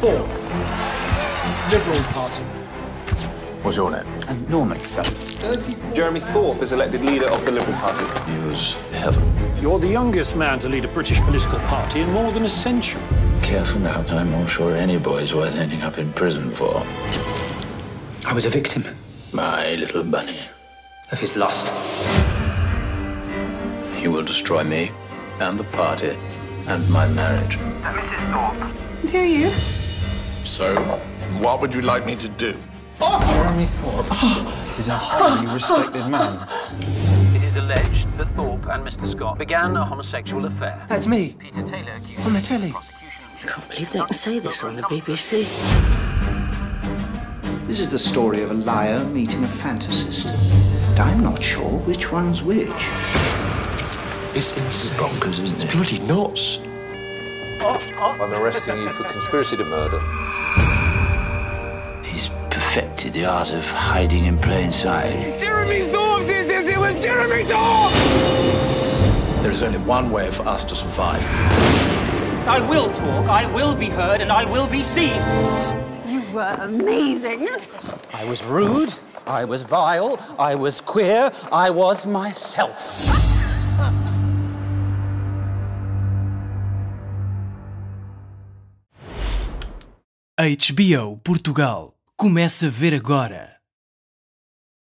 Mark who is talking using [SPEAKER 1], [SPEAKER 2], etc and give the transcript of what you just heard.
[SPEAKER 1] Thorpe. Liberal Party.
[SPEAKER 2] What's your name?
[SPEAKER 3] And Norman, sir.
[SPEAKER 4] Jeremy Thorpe is elected leader of the Liberal Party.
[SPEAKER 2] He was heaven.
[SPEAKER 5] You're the youngest man to lead a British political party in more than a century.
[SPEAKER 6] Careful now, I'm not sure any boy's worth ending up in prison for.
[SPEAKER 3] I was a victim
[SPEAKER 6] My little bunny.
[SPEAKER 3] of his lust.
[SPEAKER 6] He will destroy me and the party and my marriage. And Mrs. Thorpe.
[SPEAKER 7] Do you?
[SPEAKER 2] So, what would you like me to do? Oh!
[SPEAKER 1] Jeremy Thorpe is a highly respected man.
[SPEAKER 8] It is alleged that Thorpe and Mr. Scott began a homosexual affair.
[SPEAKER 1] That's me.
[SPEAKER 8] Peter Taylor accused
[SPEAKER 1] On the telly.
[SPEAKER 9] I can't believe they can say this on the BBC.
[SPEAKER 10] This is the story of a liar meeting a fantasist. And I'm not sure which one's which.
[SPEAKER 2] It's insane.
[SPEAKER 6] Bonkers, isn't it?
[SPEAKER 2] It's bloody nuts.
[SPEAKER 4] I'm arresting you for conspiracy to murder.
[SPEAKER 6] He's perfected the art of hiding in plain sight.
[SPEAKER 1] Jeremy Thorpe did this! It was Jeremy Thorpe!
[SPEAKER 2] There is only one way for us to survive.
[SPEAKER 3] I will talk, I will be heard, and I will be seen.
[SPEAKER 7] You were amazing.
[SPEAKER 3] I was rude, I was vile, I was queer, I was myself.
[SPEAKER 11] HBO Portugal. Começa a ver agora.